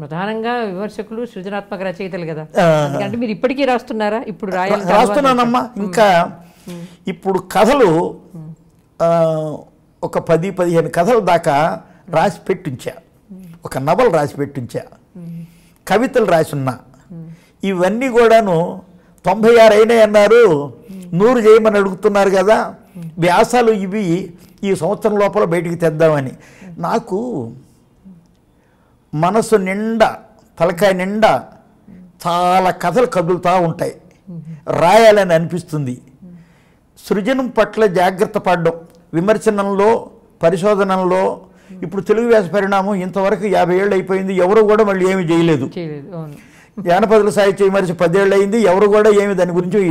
ప్రధానంగా విమర్శకులు సృజనాత్మక రచయితలు కదా. అంటే మీరు ఇప్పటికీ రాస్తున్నారా ఇప్పుడు రాస్తున్నానమ్మా. ఇంకా ఇప్పుడు కథలు ఒక పది పదిహేను కథల దాకా రాసి పెట్టించా. ఒక నవల రాసి పెట్టించా. కవితలు రాసి ఉన్నా ఇవన్నీ కూడాను తొంభై ఆరు అయినాయి అన్నారు నూరు చేయమని అడుగుతున్నారు కదా. వ్యాసాలు ఇవి ఈ సంవత్సరం లోపల బయటికి తెద్దామని. నాకు మనసు నిండా తలకాయ నిండా చాలా కథలు కదులుతూ ఉంటాయి. రాయాలని అనిపిస్తుంది. సృజనం పట్ల జాగ్రత్త పడడం విమర్శనంలో పరిశోధనలో ఇప్పుడు తెలుగు వ్యాస పరిణామం ఇంతవరకు యాభై ఏళ్ళు అయిపోయింది ఎవరు కూడా మళ్ళీ ఏమీ చేయలేదు. జానపదుల సాహిత్య విమర్శ పదేళ్ళు అయింది ఎవరు కూడా ఏమి దాని గురించి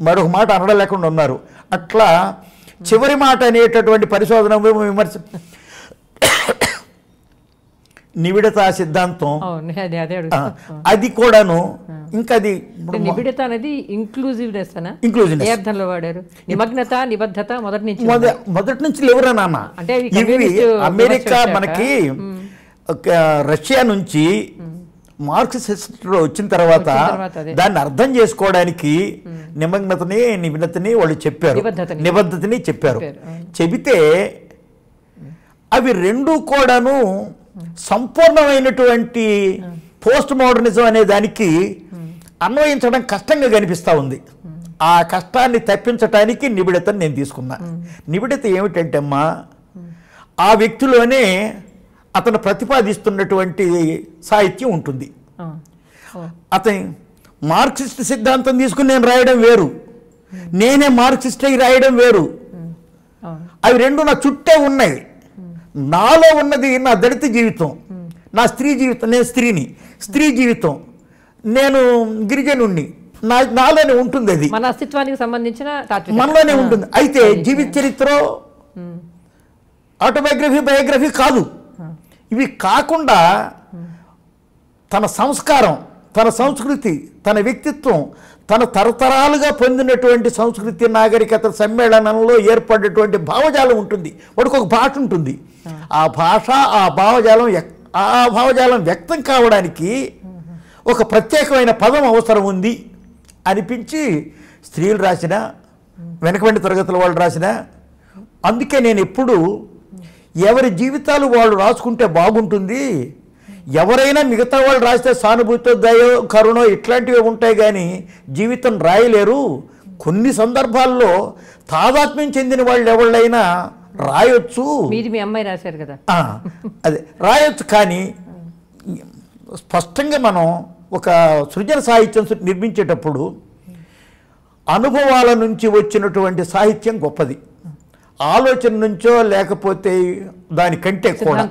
మరొక మాట అనడం లేకుండా ఉన్నారు. అట్లా చివరి మాట అనేటటువంటి పరిశోధన విమర్శ నివిడత సిద్ధాంతం. అదే కూడాను ఇంకా అది నిబిడత అనేది ఇంక్లూజివ్నెస్. ఏ అర్థంలో వాడారు? నిమగ్నత నిబద్ధత మొదటి నుంచి మొద మొదటి నుంచి లేవురా నాన్న. అంటే అమెరికా మనకి ఒక రష్యా నుంచి మార్క్సిస్ట్ వచ్చిన తర్వాత వచ్చిన తర్వాత అదే. దాన్ని అర్థం చేసుకోవడానికి నిమగ్నతని నిబినతని వాళ్ళు చెప్పారు. నిబద్ధతని. చెప్పారు. చెబితే అవి రెండు కూడాను సంపూర్ణమైనటువంటి పోస్ట్ మోడర్నిజం అనే దానికి అన్వయించడం కష్టంగా కనిపిస్తూ ఉంది. ఆ కష్టాన్ని తప్పించటానికి నిబిడతని నేను తీసుకున్నా. నిబిడత ఏమిటంటే అమ్మా ఆ వ్యక్తిలోనే అతను ప్రతిపాదిస్తున్నటువంటి సాహిత్యం ఉంటుంది. అతని మార్క్సిస్ట్ సిద్ధాంతం తీసుకుని నేను రాయడం వేరు. నేనే మార్క్సిస్ట్ అయి రాయడం వేరు. అవి రెండు నా చుట్టే ఉన్నాయి. నాలో ఉన్నది నా దళిత జీవితం నా స్త్రీ జీవితం నేను స్త్రీని స్త్రీ జీవితం నేను గిరిజనుణ్ణి నా నాలోనే ఉంటుంది అది. మన అస్తిత్వానికి సంబంధించిన మనలోనే ఉంటుంది. అయితే జీవిత చరిత్ర ఆటోబయోగ్రఫీ బయోగ్రఫీ కాదు. ఇవి కాకుండా తన సంస్కారం తన సంస్కృతి తన వ్యక్తిత్వం తన తరతరాలుగా పొందినటువంటి సంస్కృతి నాగరికత సమ్మేళనంలో ఏర్పడినటువంటి భావజాలం ఉంటుంది. వాడికి ఒక భాష ఉంటుంది. ఆ. భాష ఆ భావజాలం ఆ భావజాలం వ్యక్తం కావడానికి ఒక ప్రత్యేకమైన పదం అవసరం ఉంది అనిపించి స్త్రీలు రాసిన వెనకబడి తరగతుల వాళ్ళు రాసిన అందుకే నేను ఎప్పుడు ఎవరి జీవితాలు వాళ్ళు రాసుకుంటే బాగుంటుంది? ఎవరైనా మిగతా వాళ్ళు రాస్తే సానుభూతో దయో కరుణో ఇట్లాంటివి ఉంటాయి కానీ జీవితం రాయలేరు. కొన్ని సందర్భాల్లో తాదాత్మ్యం చెందిన వాళ్ళు ఎవళ్ళైనా రాయొచ్చు. మీది మీ అమ్మాయి రాశారు కదా. అదే రాయొచ్చు కానీ స్పష్టంగా మనం ఒక సృజన సాహిత్యం నిర్మించేటప్పుడు అనుభవాల నుంచి వచ్చినటువంటి సాహిత్యం గొప్పది. ఆలోచన నుంచో లేకపోతే దానికంటే కూడా.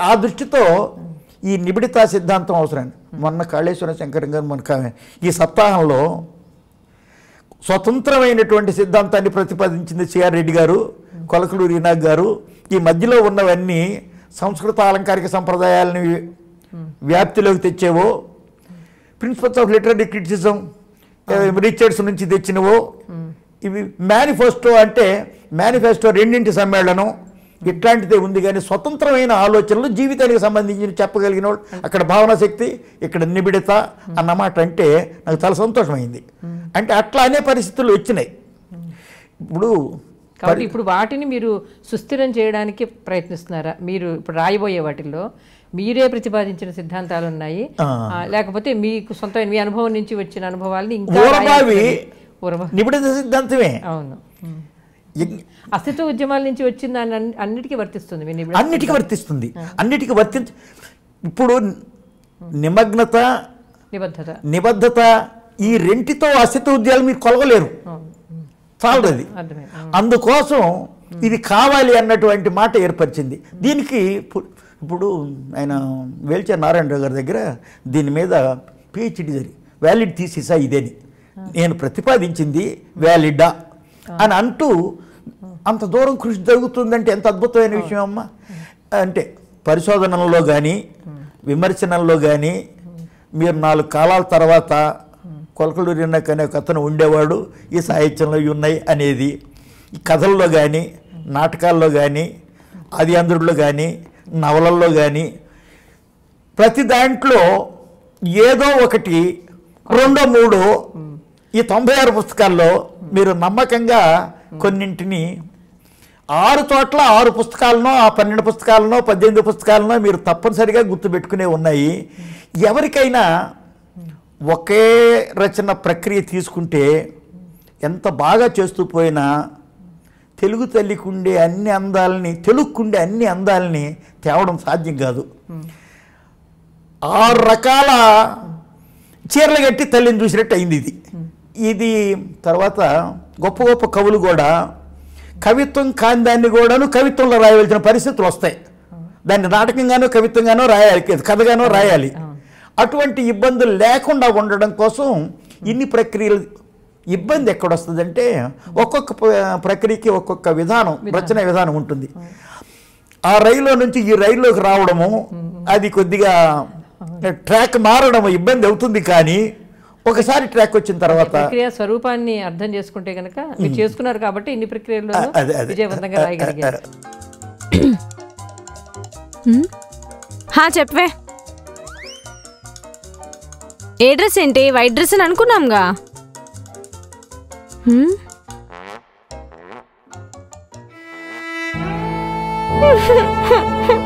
ఆ, దృష్టితో ఈ నిబిడితా సిద్ధాంతం అవసరం. మొన్న కాళేశ్వర శంకరం గారు మనకు ఈ సప్తాహంలో స్వతంత్రమైనటువంటి సిద్ధాంతాన్ని ప్రతిపాదించింది సిఆర్ రెడ్డి గారు కొలకలూరి ఈనాగ్ గారు. ఈ మధ్యలో ఉన్నవన్నీ సంస్కృత అలంకారిక సంప్రదాయాలని వ్యాప్తిలోకి తెచ్చేవో principles of literary criticism Richards నుంచి తెచ్చినవో ఇవి మేనిఫెస్టో అంటే మేనిఫెస్టో రెండింటి సమ్మేళనం. ఇట్లాంటిదే ఉంది కానీ స్వతంత్రమైన ఆలోచనలు జీవితానికి సంబంధించి చెప్పగలిగిన వాళ్ళు. అక్కడ భావన శక్తి ఇక్కడ నిబిడత అన్నమాట అంటే నాకు చాలా సంతోషమైంది. అంటే అట్లా అనే పరిస్థితులు వచ్చినాయి. ఇప్పుడు కాబట్టి ఇప్పుడు వాటిని మీరు సుస్థిరం చేయడానికి ప్రయత్నిస్తున్నారా? మీరు ఇప్పుడు రాయబోయే వాటిల్లో మీరే ప్రతిపాదించిన సిద్ధాంతాలు ఉన్నాయి లేకపోతే మీకు సొంత మీ అనుభవం నుంచి వచ్చిన అనుభవాల్ని ఇంకా ఊరబా నిబిడత సిద్ధాంతమే. అవును. అస్తిత్వ ఉద్యమాల నుంచి వచ్చిన అన్నిటికీ వర్తిస్తుంది అన్నిటికీ వర్తిస్తుంది. అన్నిటికీ వర్తించ ఇప్పుడు నిమగ్నత నిబద్ధత. నిబద్ధత ఈ రెంటితో అస్తిత్వ ఉద్యాలు మీరు ఉమ్. చాలదు అది. అందుకోసం ఇది కావాలి అన్నటువంటి మాట ఏర్పరిచింది. దీనికి ఇప్పుడు ఆయన వేల్చే నారాయణరావు గారి దగ్గర దీని మీద పిహెచ్డి జరిగి వ్యాలిడ్ తీసేసా ఇదేని. నేను ప్రతిపాదించింది వ్యాలిడ్డా అని అంటూ అంత దూరం కృషి జరుగుతుందంటే ఎంత అద్భుతమైన విషయం అమ్మ. అంటే పరిశోధనల్లో కానీ విమర్శనల్లో కానీ మీరు నాలుగు కాలాల తర్వాత కొలకలూరి అనే ఒక అతను ఉండేవాడు ఈ సాహిత్యంలో ఉన్నాయి అనేది. ఈ కథల్లో కానీ నాటకాల్లో కానీ ఆది ఆంధ్రుల్లో కానీ నవలల్లో కానీ ప్రతి దాంట్లో ఏదో ఒకటి రెండో మూడో ఈ తొంభై ఆరు పుస్తకాల్లో మీరు నమ్మకంగా కొన్నింటిని ఆరు చోట్ల ఆరు పుస్తకాలను ఆ పన్నెండు పుస్తకాలను పద్దెనిమిది పుస్తకాలను మీరు తప్పనిసరిగా గుర్తుపెట్టుకునే ఉన్నాయి. ఎవరికైనా ఒకే రచన ప్రక్రియ తీసుకుంటే ఎంత బాగా చేస్తూ పోయినా తెలుగు తల్లికుండే అన్ని అందాలని తెలుగుకుండే అన్ని అందాలని తేవడం సాధ్యం కాదు. ఆరు రకాల చీరలు కట్టి తల్లిని చూసినట్టు అయింది ఇది. ఇది తర్వాత గొప్ప గొప్ప కవులు కూడా కవిత్వం కాని దాన్ని కూడాను కవిత్వంలో రాయవలసిన పరిస్థితులు వస్తాయి. దాన్ని నాటకంగానో కవిత్వంగానో రాయాలి కథగానో రాయాలి. అటువంటి ఇబ్బందులు లేకుండా ఉండడం కోసం ఇన్ని ప్రక్రియలు ఇబ్బంది ఎక్కడొస్తుందంటే ఒక్కొక్క ప్ర- ప్రక్రియకి ఒక్కొక్క విధానం రచన విధానం ఉంటుంది. ఆ రైల్లో నుంచి ఈ రైల్లోకి రావడము అది కొద్దిగా ట్రాక్ మారడం ఇబ్బంది అవుతుంది కానీ ఒకసారి ట్రాక్ వచ్చిన తర్వాత ప్రక్రియ స్వరూపాన్ని అర్థం చేసుకుంటే కనుక మీరు చేసుకున్నారు కాబట్టి ఇన్ని అదే. విజయవంతంగా రాయగలిగారు. హ్మ్? హా చెప్పవే. ఏ డ్రెస్ ఏంటి? వైట్ డ్రెస్ అని అనుకున్నాంగా? హ్మ్?